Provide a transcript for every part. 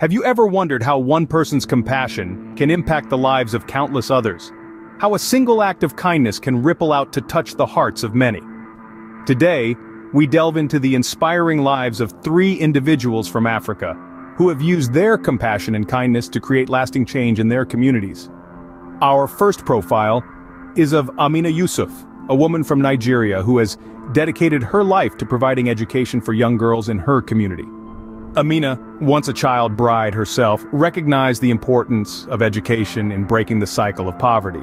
Have you ever wondered how one person's compassion can impact the lives of countless others? How a single act of kindness can ripple out to touch the hearts of many? Today, we delve into the inspiring lives of three individuals from Africa, who have used their compassion and kindness to create lasting change in their communities. Our first profile is of Amina Yusuf, a woman from Nigeria who has dedicated her life to providing education for young girls in her community. Amina, once a child bride herself, recognized the importance of education in breaking the cycle of poverty.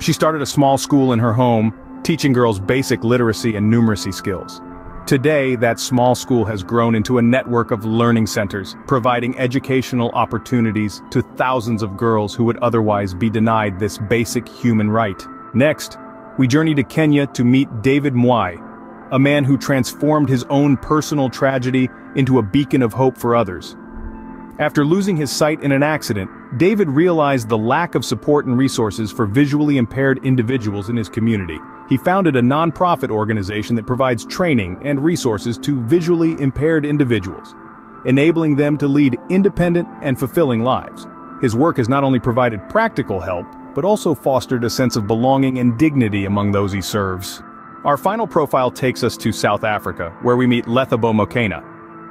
She started a small school in her home, teaching girls basic literacy and numeracy skills. Today, that small school has grown into a network of learning centers, providing educational opportunities to thousands of girls who would otherwise be denied this basic human right. Next, we journey to Kenya to meet David Mwai, a man who transformed his own personal tragedy into a beacon of hope for others. After losing his sight in an accident, David realized the lack of support and resources for visually impaired individuals in his community. He founded a non-profit organization that provides training and resources to visually impaired individuals, enabling them to lead independent and fulfilling lives. His work has not only provided practical help, but also fostered a sense of belonging and dignity among those he serves. Our final profile takes us to South Africa, where we meet Lethabo Mokena,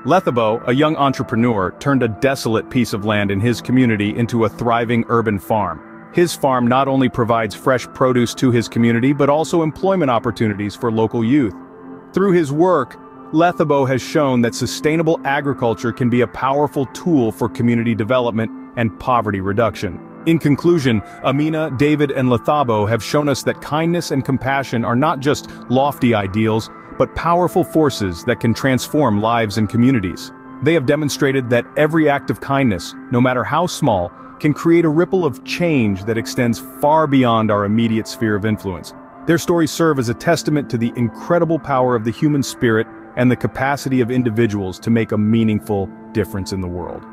Lethabo, a young entrepreneur, turned a desolate piece of land in his community into a thriving urban farm. His farm not only provides fresh produce to his community but also employment opportunities for local youth. Through his work, Lethabo has shown that sustainable agriculture can be a powerful tool for community development and poverty reduction. In conclusion, Amina, David and Lethabo have shown us that kindness and compassion are not just lofty ideals, but powerful forces that can transform lives and communities. They have demonstrated that every act of kindness, no matter how small, can create a ripple of change that extends far beyond our immediate sphere of influence. Their stories serve as a testament to the incredible power of the human spirit and the capacity of individuals to make a meaningful difference in the world.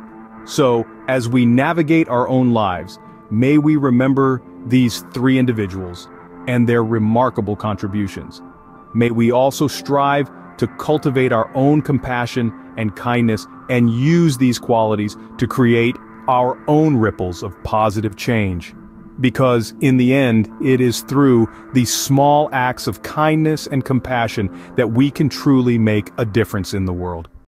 So, as we navigate our own lives, may we remember these three individuals and their remarkable contributions. May we also strive to cultivate our own compassion and kindness and use these qualities to create our own ripples of positive change. Because in the end, it is through these small acts of kindness and compassion that we can truly make a difference in the world.